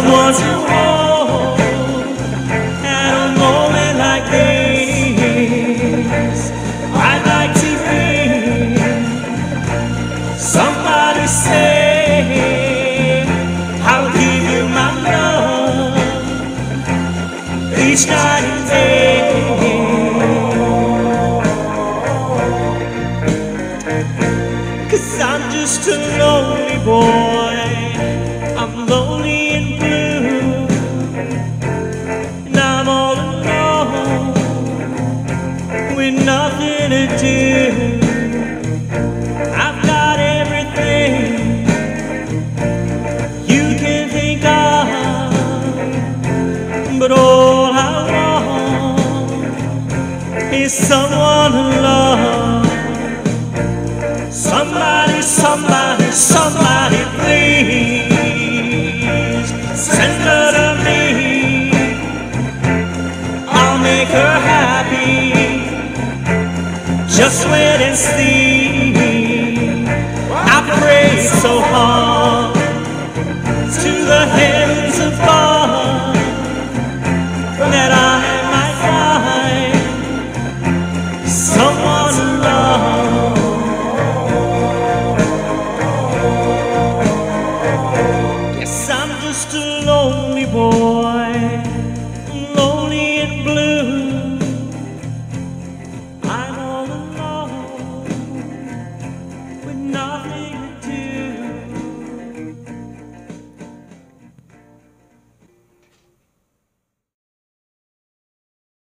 someone to hold at a moment like this. I like to hear somebody say, I'll give you my love each night and day. Cause I'm just a lonely boy to do. I've got everything you can think of, but all I want is someone to love. Somebody, somebody, somebody, please just a lonely boy, lonely and blue. I'm all alone with nothing.